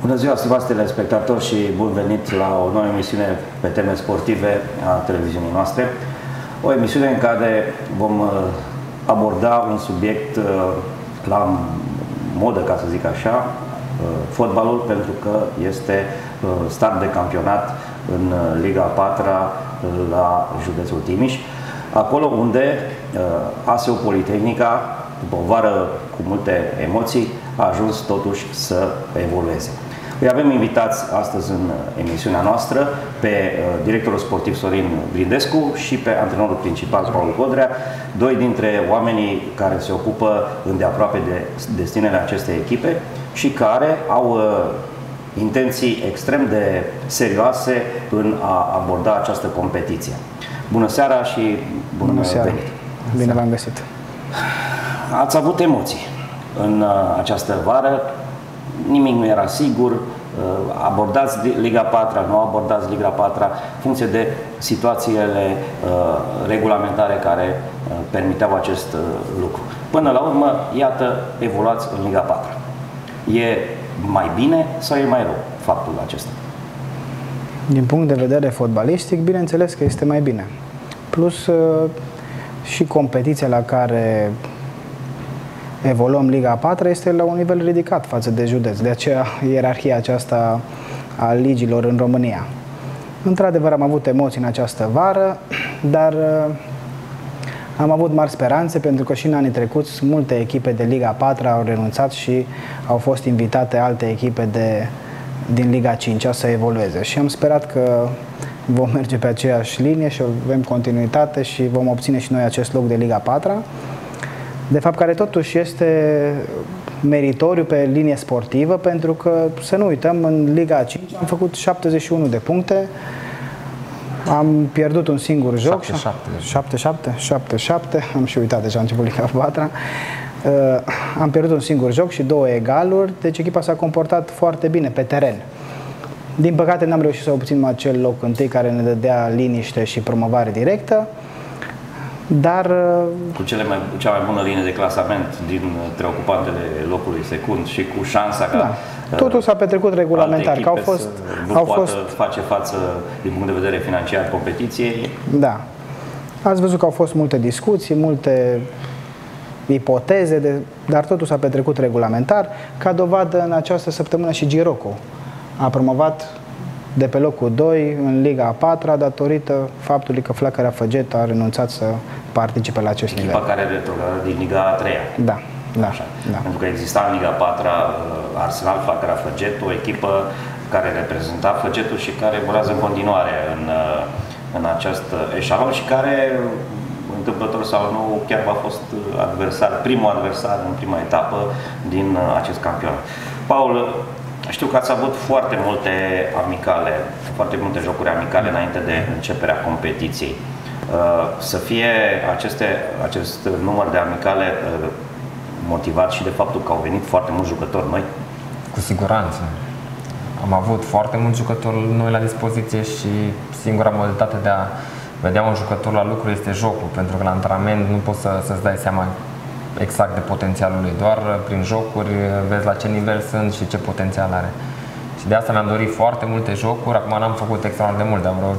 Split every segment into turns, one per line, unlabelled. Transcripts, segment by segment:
Bună ziua, stimați telespectatori și bun venit la o nouă emisiune pe teme sportive a televiziunii noastre. O emisiune în care vom uh, aborda un subiect uh, la modă, ca să zic așa, uh, fotbalul, pentru că este start de campionat în Liga 4 la județul Timiș, acolo unde ASEU Politehnica, după o vară cu multe emoții, a ajuns totuși să evolueze. Îi avem invitați astăzi în emisiunea noastră pe uh, directorul sportiv Sorin Brindescu și pe antrenorul principal Paul Codrea, doi dintre oamenii care se ocupă îndeaproape de destinele acestei echipe și care au uh, intenții extrem de serioase în a aborda această competiție. Bună seara și bun
Bună seara.
venit!
Bine v-am găsit!
Ați avut emoții în uh, această vară, nimic nu era sigur, uh, abordați Liga 4, nu abordați Liga 4, în funcție de situațiile uh, regulamentare care uh, permiteau acest lucru. Până la urmă, iată, evoluați în Liga 4. E mai bine sau e mai rău faptul acesta?
Din punct de vedere fotbalistic, bineînțeles că este mai bine. Plus și competiția la care evoluăm Liga 4 este la un nivel ridicat față de județ. De aceea ierarhia aceasta a ligilor în România. Într-adevăr am avut emoții în această vară, dar uh, am avut mari speranțe pentru că și în anii trecuți multe echipe de Liga 4 au renunțat și au fost invitate alte echipe de, din Liga 5 să evolueze. Și am sperat că vom merge pe aceeași linie și avem continuitate și vom obține și noi acest loc de Liga 4 de fapt care totuși este meritoriu pe linie sportivă, pentru că, să nu uităm, în Liga 5 am făcut 71 de puncte, am pierdut un singur joc. 7-7. Am și uitat deja, am început Liga 4 uh, am pierdut un singur joc și două egaluri, deci echipa s-a comportat foarte bine pe teren. Din păcate n-am reușit să obținem acel loc întâi care ne dădea liniște și promovare directă. Dar... Uh,
cu cele mai, cea mai bună linie de clasament dintre ocupantele locului secund și cu șansa ca da.
Uh, Totul s-a petrecut regulamentar, că au fost...
Nu au fost... face față din punct de vedere financiar competiției.
Da. Ați văzut că au fost multe discuții, multe ipoteze, de, dar totul s-a petrecut regulamentar. Ca dovadă, în această săptămână și Giroco a promovat de pe locul 2 în Liga a 4 datorită faptului că Flacăra Făget a renunțat să participe la acest
Echipa
nivel.
care retrogradă din Liga a 3
Da. Da, Așa. da.
Pentru că exista în Liga 4 uh, Arsenal Flacăra Făget, o echipă care reprezenta Făgetul și care evoluează în continuare în, uh, în acest eșalon și care întâmplător sau nu, chiar a fost adversar, primul adversar în prima etapă din uh, acest campionat. Paul, știu că ați avut foarte multe amicale, foarte multe jocuri amicale înainte de începerea competiției. Uh, să fie aceste, acest număr de amicale uh, motivat și de faptul că au venit foarte mulți jucători noi?
Cu siguranță. Am avut foarte mulți jucători noi la dispoziție și singura modalitate de a vedea un jucător la lucru este jocul, pentru că la antrenament nu poți să, să-ți dai seama exact de potențialul lui, doar prin jocuri vezi la ce nivel sunt și ce potențial are. Și de asta mi-am dorit foarte multe jocuri, acum n-am făcut extraordinar de mult, dar vreo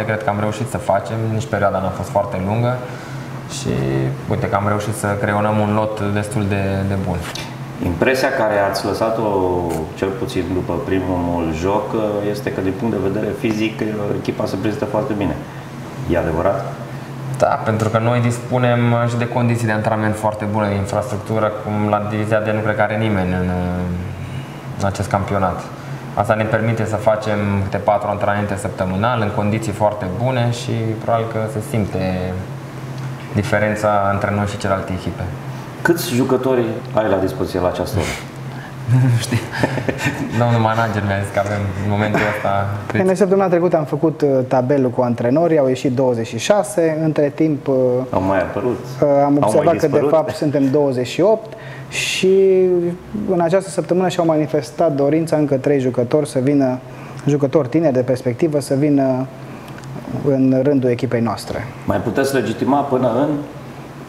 6-7 cred că am reușit să facem, nici perioada n-a fost foarte lungă și uite că am reușit să creionăm un lot destul de, de bun.
Impresia care ați lăsat-o, cel puțin după primul joc, este că din punct de vedere fizic echipa se prezintă foarte bine. E adevărat?
Da, pentru că noi dispunem și de condiții de antrenament foarte bune, de infrastructură, cum la divizia de nu cred că are nimeni în, în acest campionat. Asta ne permite să facem câte patru antrenamente săptămânal în condiții foarte bune și probabil că se simte diferența între noi și celelalte echipe.
Câți jucători ai la dispoziție la această oră?
Nu știu. Domnul manager mi-a zis că avem în momentul ăsta...
În săptămâna trecută am făcut uh, tabelul cu antrenorii, au ieșit 26, între timp... Uh,
au mai apărut?
Uh, am observat că de fapt suntem 28 și în această săptămână și-au manifestat dorința încă trei jucători să vină, jucători tineri de perspectivă, să vină în rândul echipei noastre.
Mai puteți legitima până în?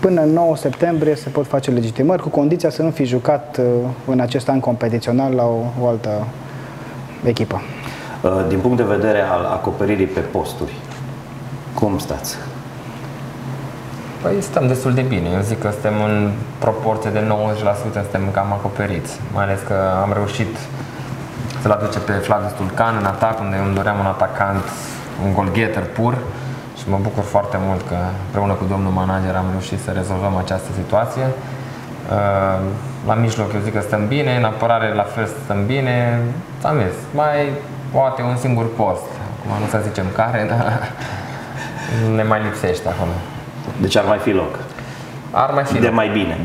Până în 9 septembrie se pot face legitimări, cu condiția să nu fi jucat uh, în acest an competițional la o, o altă echipă.
Uh, din punct de vedere al acoperirii pe posturi, cum stați?
Păi stăm destul de bine. Eu zic că suntem în proporție de 90%, suntem cam acoperiți. Mai ales că am reușit să-l aduce pe Flavius Tulcan în atac, unde îmi doream un atacant, un golgheter pur și mă bucur foarte mult că împreună cu domnul manager am reușit să rezolvăm această situație. Uh, la mijloc eu zic că stăm bine, în apărare la fel stăm bine, am zis, mai poate un singur post, acum nu să zicem care, dar ne mai lipsește acolo.
Deci ar mai fi loc.
Ar mai fi
De
loc.
mai bine.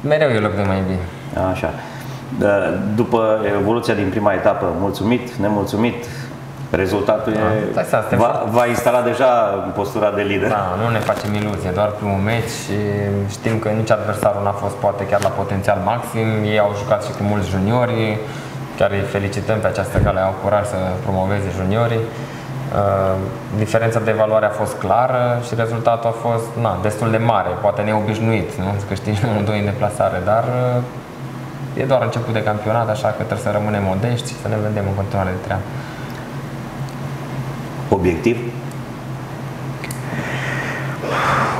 Mereu e loc de mai bine.
Așa. Da, După evoluția din prima etapă, mulțumit, nemulțumit, rezultatul
Da,
e,
stai să suntem
va,
foarte-
va instala deja în postura de lider.
Da, nu ne facem iluzie, doar primul meci și știm că nici adversarul n-a fost poate chiar la potențial maxim. Ei au jucat și cu mulți juniori, chiar îi felicităm pe această cale, au curaj să promoveze juniorii. Uh, diferența de valoare a fost clară și rezultatul a fost na, destul de mare, poate neobișnuit, nu? să câștigi 1-2 în deplasare, dar uh, e doar început de campionat, așa că trebuie să rămânem modești și să ne vedem în continuare de treabă.
Obiectiv?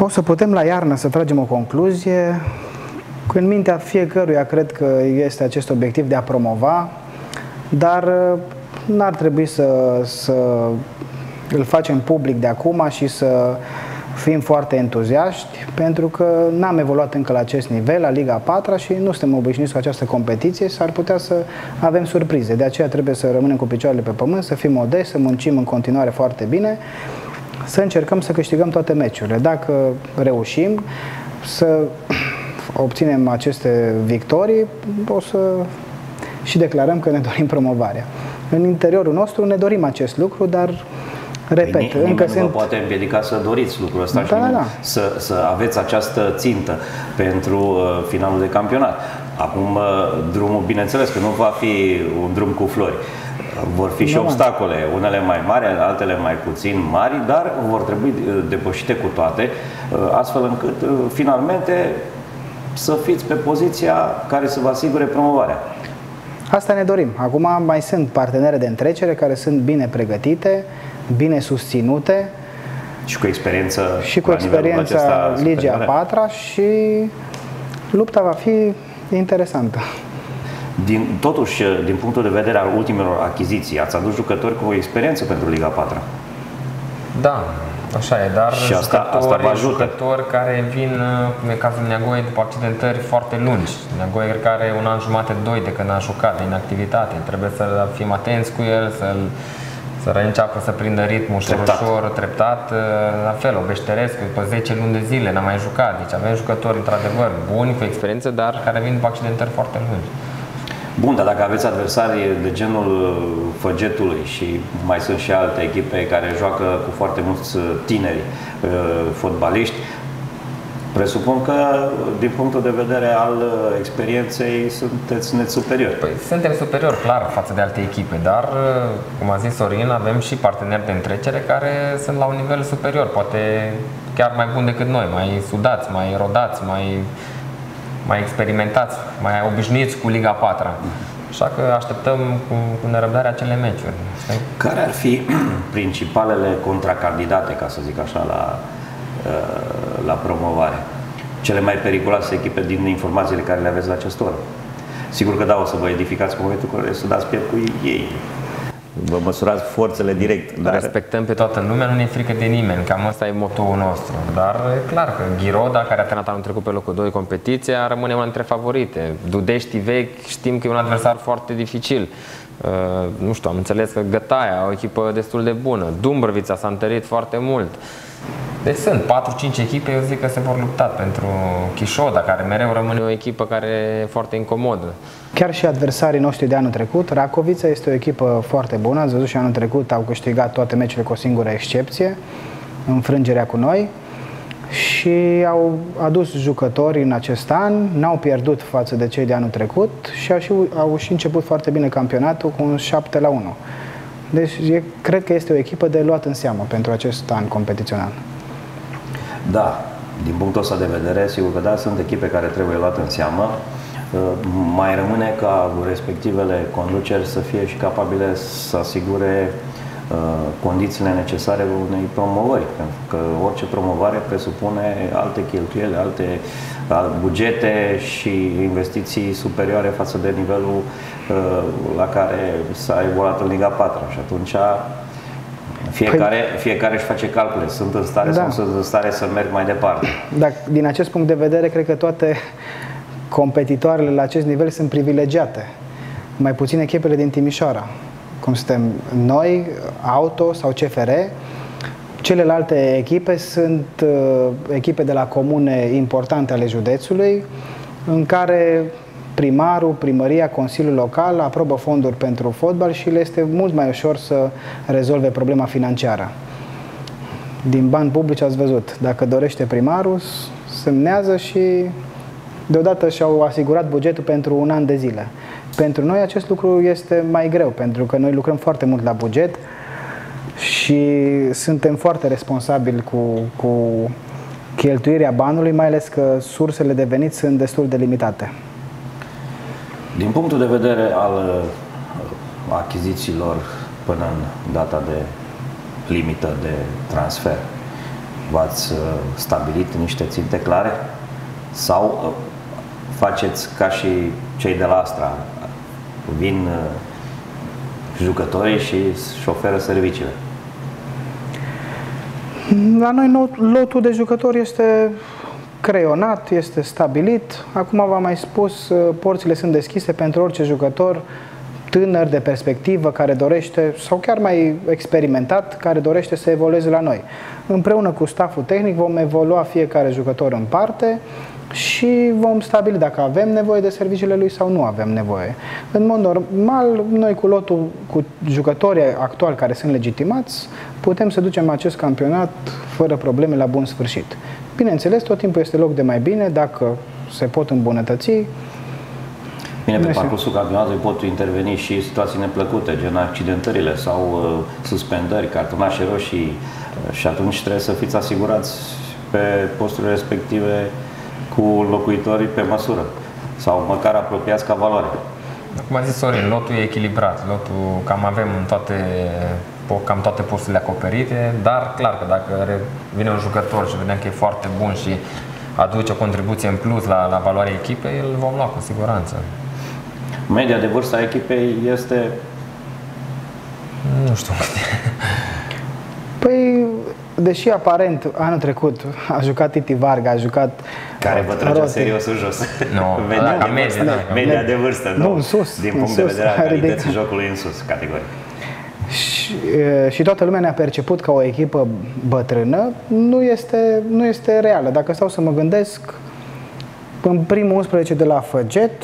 O să putem la iarnă să tragem o concluzie. În mintea fiecăruia cred că este acest obiectiv de a promova, dar uh, n-ar trebui să, să îl facem public de acum și să fim foarte entuziaști, pentru că n-am evoluat încă la acest nivel, la Liga 4 și nu suntem obișnuiți cu această competiție, s-ar putea să avem surprize. De aceea trebuie să rămânem cu picioarele pe pământ, să fim modești, să muncim în continuare foarte bine să încercăm să câștigăm toate meciurile. Dacă reușim să obținem aceste victorii, o să și declarăm că ne dorim promovarea. În interiorul nostru ne dorim acest lucru, dar, repet,
Păi ni-
încă
nimeni nu vă
sunt...
poate împiedica să doriți lucrul ăsta și
Da, da,
nimeni-
da.
Să, să aveți această țintă pentru uh, finalul de campionat. Acum, uh, drumul, bineînțeles că nu va fi un drum cu flori. Uh, Vor fi și
Normal.
obstacole, unele mai mari, altele mai puțin mari, dar vor trebui uh, depășite cu toate, uh, astfel încât uh, finalmente să fiți pe poziția care să vă asigure promovarea.
Asta ne dorim. Acum mai sunt partenere de întrecere care sunt bine pregătite, bine susținute
Și cu experiență
și cu
la nivelul
experiența
acesta
Ligii a
superior.
patra și lupta va fi interesantă.
Din, totuși, din punctul de vedere al ultimelor achiziții, ați adus jucători cu experiență pentru Liga 4.
Da, așa e, dar
Și asta-
jucători,
asta vă ajută.
jucători care vin, uh, cum e cazul Neagoe, după accidentări foarte lungi. Neagoe cred că are un an jumate, doi de când a jucat, de inactivitate. Trebuie să fim atenți cu el, să-l să înceapă să prindă ritmul ușor,
Treptat.
ușor, treptat. Uh, La fel, Obeșterescu, după 10 luni de zile n-a mai jucat. Deci avem jucători, într-adevăr, buni, cu experiență, dar care vin după accidentări foarte lungi.
Bun, dar dacă aveți adversari de genul uh, Făgetului și mai sunt și alte echipe care joacă cu foarte mulți uh, tineri uh, fotbaliști, presupun că, din punctul de vedere al uh, experienței, sunteți net superiori.
Păi suntem superior, clar, față de alte echipe, dar, cum a zis Sorin, avem și parteneri de întrecere care sunt la un nivel superior, poate chiar mai bun decât noi, mai sudați, mai rodați, mai, mai experimentați, mai obișnuiți cu Liga 4 Așa că așteptăm cu, cu nerăbdare acele meciuri. știi?
Care ar fi principalele contracandidate, ca să zic așa, la, uh, la promovare? Cele mai periculoase echipe din informațiile care le aveți la această oră? Sigur că da, o să vă edificați cu momentul în care să dați piept cu ei. Vă măsurați forțele direct. Dar
Respectăm pe toată lumea, nu ne e frică de nimeni, cam asta e motoul nostru. Dar e clar că Ghiroda, care a terminat anul trecut pe locul 2 competiția, rămâne una dintre favorite. Dudești vechi, știm că e un adversar foarte dificil. Uh, nu știu, am înțeles că Gătaia, o echipă destul de bună. Dumbrăvița s-a întărit foarte mult. Deci sunt 4-5 echipe, eu zic că se vor lupta pentru Chișoda, care mereu rămâne o echipă care e foarte incomodă.
Chiar și adversarii noștri de anul trecut, Racovița este o echipă foarte bună, ați văzut și anul trecut au câștigat toate meciurile cu o singură excepție, înfrângerea cu noi și au adus jucători în acest an, n-au pierdut față de cei de anul trecut și au și, au și început foarte bine campionatul cu un 7 la 1. Deci e, cred că este o echipă de luat în seamă pentru acest an competițional.
Da, din punctul ăsta de vedere, sigur că da, sunt echipe care trebuie luate în seamă. Uh, mai rămâne ca respectivele conduceri să fie și capabile să asigure uh, condițiile necesare unei promovări, pentru că orice promovare presupune alte cheltuieli, alte bugete și investiții superioare față de nivelul la care s-a evoluat în Liga 4 și atunci fiecare, păi, fiecare își face calcule. Sunt în stare da. sau sunt în stare să merg mai departe.
Da, din acest punct de vedere, cred că toate competitoarele la acest nivel sunt privilegiate. Mai puțin echipele din Timișoara, cum suntem noi, Auto sau CFR. Celelalte echipe sunt uh, echipe de la comune importante ale județului, în care primarul, primăria, Consiliul Local aprobă fonduri pentru fotbal și le este mult mai ușor să rezolve problema financiară. Din bani publici ați văzut, dacă dorește primarul, semnează și deodată și-au asigurat bugetul pentru un an de zile. Pentru noi acest lucru este mai greu, pentru că noi lucrăm foarte mult la buget și suntem foarte responsabili cu, cu cheltuirea banului, mai ales că sursele de venit sunt destul de limitate.
Din punctul de vedere al uh, achizițiilor până în data de limită de transfer, v-ați uh, stabilit niște ținte clare sau uh, faceți ca și cei de la Astra, vin jucătorii și își oferă serviciile?
La noi lotul de jucători este creionat, este stabilit. Acum v-am mai spus, uh, porțile sunt deschise pentru orice jucător tânăr de perspectivă care dorește, sau chiar mai experimentat, care dorește să evolueze la noi. Împreună cu staful tehnic vom evolua fiecare jucător în parte și vom stabili dacă avem nevoie de serviciile lui sau nu avem nevoie. În mod normal, noi cu lotul, cu jucătorii actuali care sunt legitimați, putem să ducem acest campionat fără probleme la bun sfârșit. Bineînțeles, tot timpul este loc de mai bine, dacă se pot îmbunătăți.
Bine, pe parcursul campionatului pot interveni și situații neplăcute, gen accidentările sau uh, suspendări, cartonașe roșii uh, și atunci trebuie să fiți asigurați pe posturile respective cu locuitorii pe măsură sau măcar apropiați ca valoare.
Cum a zis Sorin, lotul e echilibrat, lotul cam avem în toate cam toate posturile acoperite, dar clar că dacă vine un jucător și vedem că e foarte bun și aduce o contribuție în plus la, la valoarea echipei, îl vom lua cu siguranță.
Media de vârstă a echipei este...
Nu știu.
Păi, deși aparent anul trecut a jucat Titi Varga, a jucat
care vă trage serios în jos.
No, media, de vârstă,
media, media de vârstă, nu,
nu în sus,
din punct
în
de vedere al calității jocului în sus, categoric.
Și, și toată lumea ne-a perceput ca o echipă bătrână, nu este, nu este reală. Dacă stau să mă gândesc, în primul 11 de la Făget,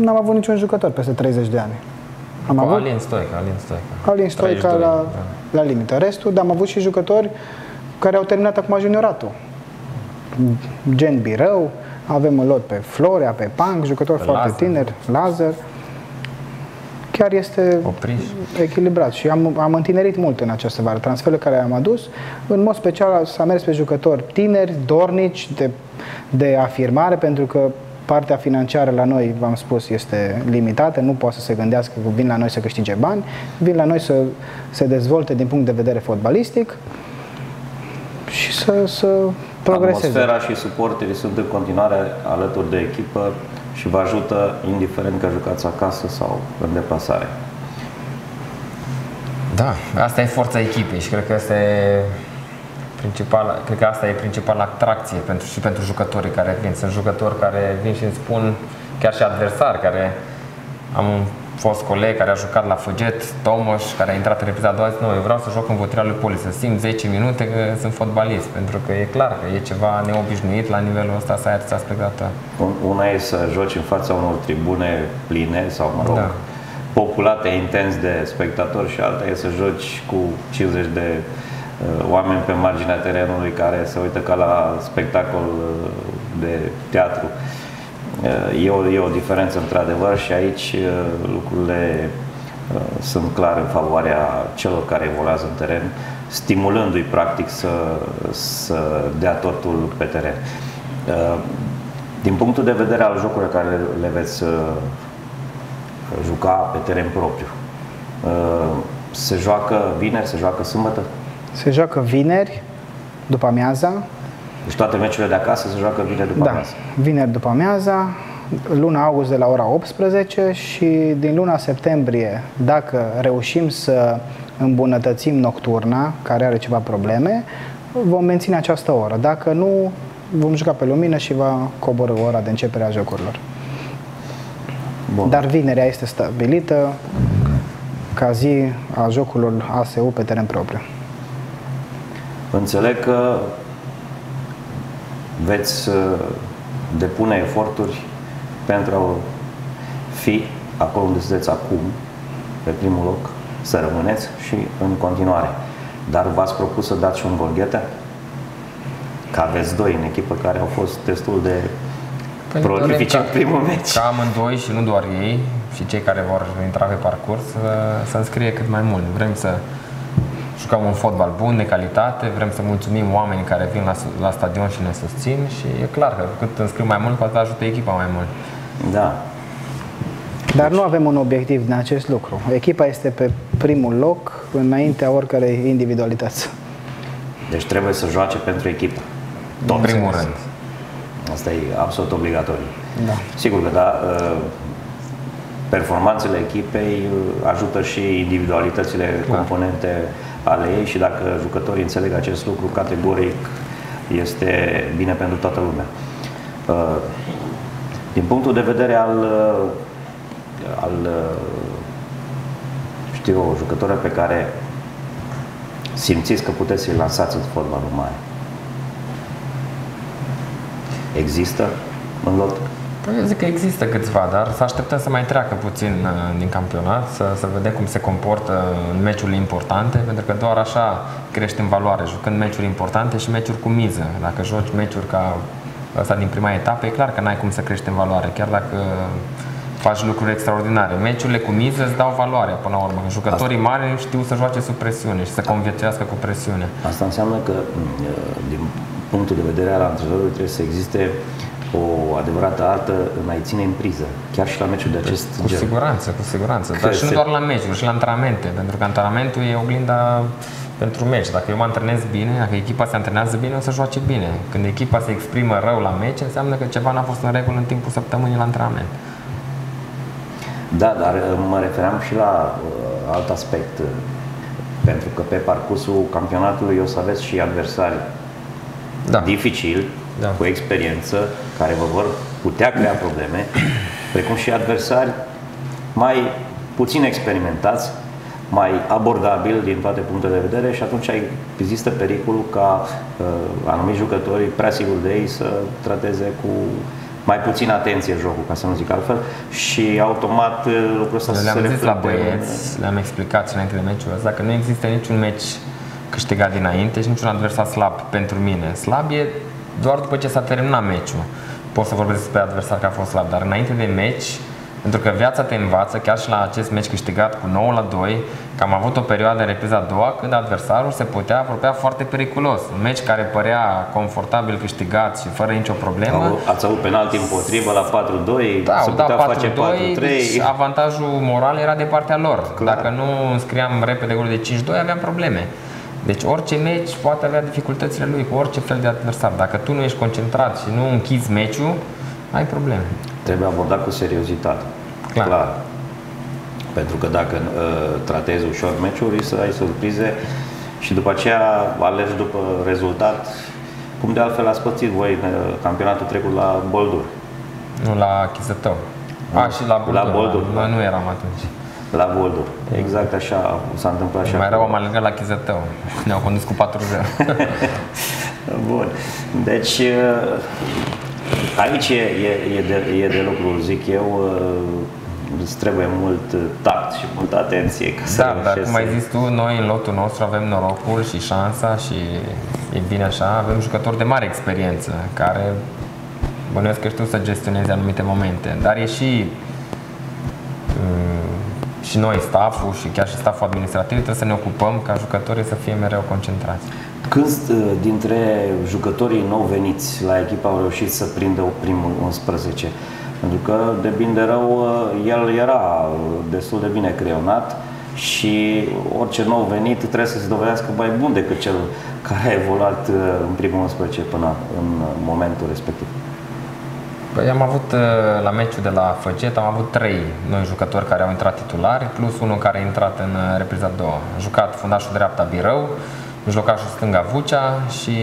n-am avut niciun jucător peste 30 de ani.
Am avut Alin Stoica, Alin Stoica.
Alin Stoica la, da. la limită. Restul, dar am avut și jucători care au terminat acum junioratul. Gen Birău, avem în lot pe Florea, pe Pang, jucători foarte Lazar. tineri, Lazar chiar este Opriș. echilibrat și am, am întinerit mult în această vară. Transferul care am adus, în mod special s-a mers pe jucători tineri, dornici de, de afirmare, pentru că partea financiară la noi, v-am spus, este limitată, nu poate să se gândească că vin la noi să câștige bani, vin la noi să se dezvolte din punct de vedere fotbalistic și să, să progreseze.
Atmosfera și suporterii sunt în continuare alături de echipă și vă ajută indiferent că jucați acasă sau în deplasare.
Da, asta e forța echipei și cred că asta e principal, cred că asta e principala atracție pentru, și pentru jucătorii care vin. Sunt jucători care vin și îmi spun, chiar și adversari, care am fost coleg care a jucat la Fuget, Tomoș, care a intrat în repriza a doua zi, nu, eu vreau să joc în votrea lui Poli, să simt 10 minute că sunt fotbalist, pentru că e clar că e ceva neobișnuit la nivelul ăsta să ai atâția spectatori.
Una e să joci în fața unor tribune pline sau, mă rog, da. populate intens de spectatori și alta e să joci cu 50 de uh, oameni pe marginea terenului care se uită ca la spectacol uh, de teatru. Uh, E o, e o diferență într-adevăr și aici lucrurile sunt clare în favoarea celor care evoluează în teren stimulându-i practic să, să dea totul pe teren. Uh, din punctul de vedere al jocurilor care le veți uh, juca pe teren propriu, se joacă vineri, se joacă sâmbătă?
Se joacă vineri, după amiaza.
Deci toate meciurile de acasă se joacă vineri după
da,
amiaza?
vineri după amiaza, luna august de la ora 18 și din luna septembrie, dacă reușim să îmbunătățim nocturna, care are ceva probleme, vom menține această oră. Dacă nu, vom juca pe lumină și va coboră ora de începere a jocurilor. Bun. Dar vinerea este stabilită ca zi a jocurilor ASU pe teren propriu.
Înțeleg că veți uh, depune eforturi pentru a fi acolo unde sunteți acum, pe primul loc, să rămâneți și în continuare. Dar v-ați propus să dați și un golghete? Că aveți doi în echipă care au fost destul de păi prolifici în primul meci.
Ca amândoi și nu doar ei, și cei care vor intra pe parcurs, să, să înscrie cât mai mult. Vrem să jucăm un fotbal bun, de calitate, vrem să mulțumim oamenii care vin la, la stadion și ne susțin și e clar că cât înscriu mai mult, cu atât ajută echipa mai mult.
Da.
Dar nu avem un obiectiv din acest lucru. Echipa este pe primul loc înaintea oricărei individualități.
Deci trebuie să joace pentru echipă.
Tot în primul rând.
Asta e absolut obligatoriu.
Da.
Sigur că da, ă, performanțele echipei ajută și individualitățile da. componente ale ei și dacă jucătorii înțeleg acest lucru categoric, este bine pentru toată lumea. Ă, din punctul de vedere al, uh, al uh, știu eu, jucători pe care simțiți că puteți să-i lansați în fotbalul mare. Există în lot?
Păi eu zic că există câțiva, dar să așteptăm să mai treacă puțin uh, din campionat, să, să vedem cum se comportă în meciurile importante, pentru că doar așa creștem valoare, jucând meciuri importante și meciuri cu miză. Dacă joci meciuri ca asta din prima etapă, e clar că n-ai cum să crești în valoare, chiar dacă faci lucruri extraordinare. Meciurile cu miză îți dau valoare până la urmă. Jucătorii Asta. mari știu să joace sub presiune și să conviețuiască cu presiune.
Asta înseamnă că, din punctul de vedere al antrenorului, trebuie să existe o adevărată artă în a-i ține în priză, chiar și la meciuri de acest
cu gen. Cu siguranță, cu siguranță. Dar și nu doar la meciuri, și la antrenamente, pentru că antrenamentul e oglinda pentru meci. Dacă eu mă antrenez bine, dacă echipa se antrenează bine, o să joace bine. Când echipa se exprimă rău la meci, înseamnă că ceva n-a fost în regulă în timpul săptămânii la antrenament.
Da, dar uh, mă referam și la uh, alt aspect. Pentru că pe parcursul campionatului o să aveți și adversari da. dificili, da. cu experiență, care vă vor putea crea probleme, precum și adversari mai puțin experimentați, mai abordabil din toate punctele de vedere și atunci există pericolul ca uh, anumiți jucători prea sigur de ei să trateze cu mai puțin atenție jocul, ca să nu zic altfel, și automat uh, lucrul ăsta
Le-am zis la băieți, le-am explicat și înainte de meciul ăsta că nu există niciun meci câștigat dinainte și niciun adversar slab pentru mine. Slab e doar după ce s-a terminat meciul. Pot să vorbesc despre adversar că a fost slab, dar înainte de meci pentru că viața te învață, chiar și la acest meci câștigat cu 9 la 2, că am avut o perioadă în repriza a doua când adversarul se putea apropia foarte periculos. Un meci care părea confortabil câștigat și fără nicio problemă.
Ați avut penalti împotrivă la 4-2,
da, se putea da, 4 face 4-3. Deci avantajul moral era de partea lor. Clar. Dacă nu înscriam repede golul de 5-2, aveam probleme. Deci orice meci poate avea dificultățile lui cu orice fel de adversar. Dacă tu nu ești concentrat și nu închizi meciul, ai probleme
trebuie abordat cu seriozitate. Clar. Clar. Pentru că dacă uh, tratezi ușor meciuri, să ai surprize și după aceea alergi după rezultat, cum de altfel ați pățit voi în uh, campionatul trecut la Boldur.
Nu, la Chizătău. A, și la Boldur. La Boldur. Da. Noi nu eram atunci.
La Boldur. Exact așa s-a întâmplat așa.
Mai rău am alergat la Chizătău. Ne-au condus cu 4-0.
Bun. Deci uh, Aici e, e, e, de, e de lucru, zic eu, uh, îți trebuie mult tact și multă atenție ca să
Da, dar cum ai zis tu, noi în lotul nostru avem norocul și șansa și e bine așa, avem jucători de mare experiență care bănuiesc că știu să gestioneze anumite momente, dar e și mm, și noi, stafful și chiar și stafful administrativ, trebuie să ne ocupăm ca jucătorii să fie mereu concentrați.
Câți uh, dintre jucătorii nou veniți la echipă au reușit să prindă primul 11? Pentru că, de bine de rău, uh, el era uh, destul de bine creionat și orice nou venit trebuie să se dovedească mai bun decât cel care a evoluat în primul 11 până în momentul respectiv.
Păi am avut la meciul de la Făget, am avut trei noi jucători care au intrat titulari, plus unul care a intrat în repriza a doua. A jucat fundașul dreapta Birău, mijlocașul stânga Vucea și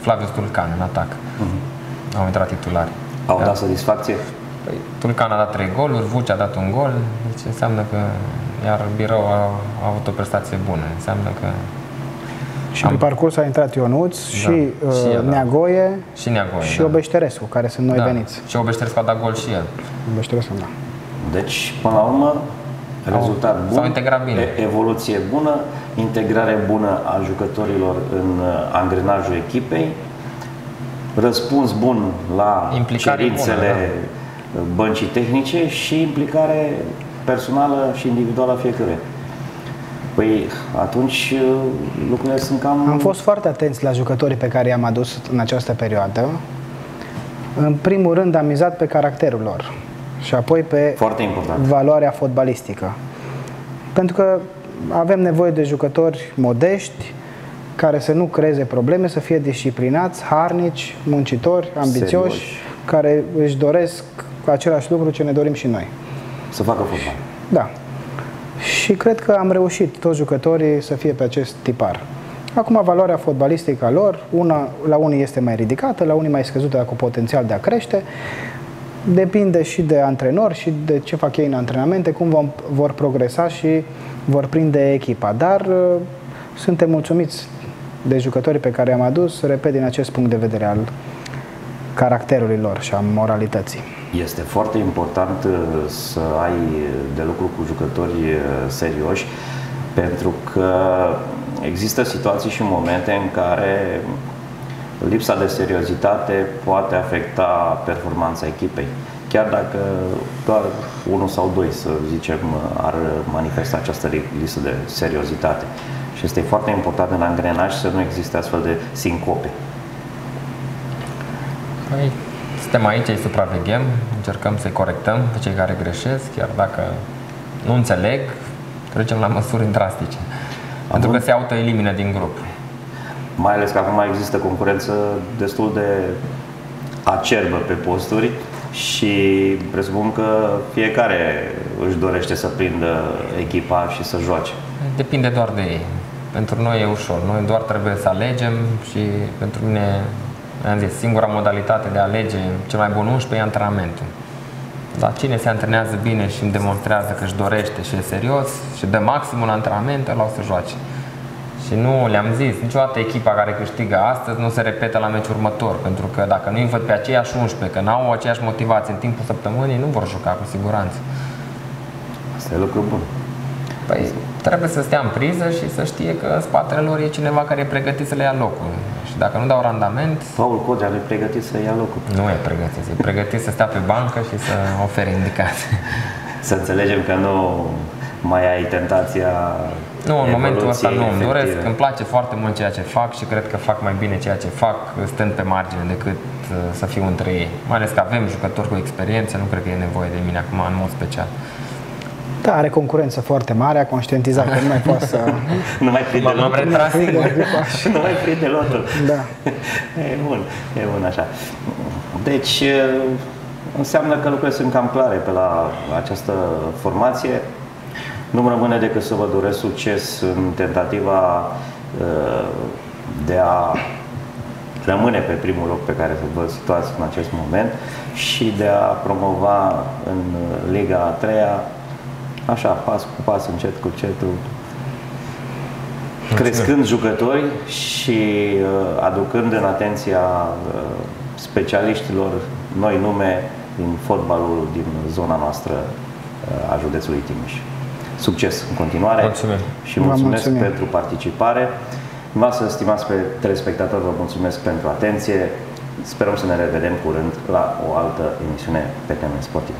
Flavius Tulcan în atac. Uh-huh. Au intrat titulari.
Au da. dat satisfacție?
Păi, Tulcan a dat 3 goluri, Vucea a dat un gol, deci înseamnă că iar Birou a, a avut o prestație bună. Înseamnă că
și am... pe parcurs a intrat Ionuț da. și, uh, și el, da. Neagoie
și, Neagoie,
și
da.
Obeșterescu, care sunt noi
da.
veniți.
Și Obeșterescu a dat gol și el.
Obeșterescu, da.
Deci, până la urmă, rezultat bun,
s-au integrat bine.
evoluție bună, integrare bună a jucătorilor în uh, angrenajul echipei, răspuns bun la implicare cerințele bună, da. băncii tehnice și implicare personală și individuală a fiecăruia. Păi atunci uh, lucrurile sunt cam...
Am fost foarte atenți la jucătorii pe care i-am adus în această perioadă. În primul rând am mizat pe caracterul lor și apoi pe
Foarte important.
valoarea fotbalistică. Pentru că avem nevoie de jucători modești, care să nu creeze probleme, să fie disciplinați, harnici, muncitori, ambițioși, Serioși. care își doresc același lucru ce ne dorim și noi.
Să facă fotbal.
Da. Și cred că am reușit toți jucătorii să fie pe acest tipar. Acum, valoarea fotbalistică a lor, una, la unii este mai ridicată, la unii mai scăzută, cu potențial de a crește. Depinde și de antrenori și de ce fac ei în antrenamente, cum vom, vor progresa și vor prinde echipa. Dar uh, suntem mulțumiți de jucătorii pe care i-am adus, repet, din acest punct de vedere al caracterului lor și a moralității.
Este foarte important uh, să ai de lucru cu jucători uh, serioși, pentru că există situații și momente în care lipsa de seriozitate poate afecta performanța echipei. Chiar dacă doar unul sau doi, să zicem, ar manifesta această lipsă de seriozitate. Și este foarte important în angrenaj să nu existe astfel de sincope.
Păi, suntem aici, îi supraveghem, încercăm să-i corectăm pe cei care greșesc, chiar dacă nu înțeleg, trecem la măsuri drastice. Am pentru că se autoelimină din grup
mai ales că acum există concurență destul de acerbă pe posturi și presupun că fiecare își dorește să prindă echipa și să joace.
Depinde doar de ei. Pentru noi e ușor. Noi doar trebuie să alegem și pentru mine, am zis, singura modalitate de a alege cel mai bun 11 e antrenamentul. Dar cine se antrenează bine și îmi demonstrează că își dorește și e serios și dă maximul în antrenament, îl o să joace. Și nu le-am zis, niciodată echipa care câștigă astăzi nu se repetă la meciul următor, pentru că dacă nu îi văd pe aceiași 11, că n-au aceeași motivație în timpul săptămânii, nu vor juca cu siguranță.
Asta e lucru bun.
Păi trebuie să stea în priză și să știe că în spatele lor e cineva care e pregătit să le ia locul. Și dacă nu dau randament...
Paul Codea nu e pregătit să ia locul.
Nu e pregătit, e pregătit să stea pe bancă și să ofere indicații.
Să înțelegem că nu mai ai tentația
nu, în momentul ăsta nu îmi doresc. Îmi place foarte mult ceea ce fac și cred că fac mai bine ceea ce fac stând pe margine decât uh, să fiu între ei. Mai ales că avem jucători cu experiență, nu cred că e nevoie de mine acum în mod special.
Da, are concurență foarte mare, a conștientizat că nu mai poate să...
nu mai prinde lotul.
M-am retras
Nu mai prinde lotul.
Da.
E bun, e bun așa. Deci, uh, înseamnă că lucrurile sunt cam clare pe la această formație. Nu-mi rămâne decât să vă doresc succes în tentativa uh, de a rămâne pe primul loc pe care vă situați în acest moment și de a promova în Liga a treia, așa, pas cu pas, încet cu încetul, crescând jucători și uh, aducând în atenția uh, specialiștilor noi nume din fotbalul din zona noastră a județului Timiș. Succes în continuare
mulțumim.
și mulțumesc pentru participare. să stimați pe telespectatori, vă mulțumesc pentru atenție. Sperăm să ne revedem curând la o altă emisiune pe teme sportive.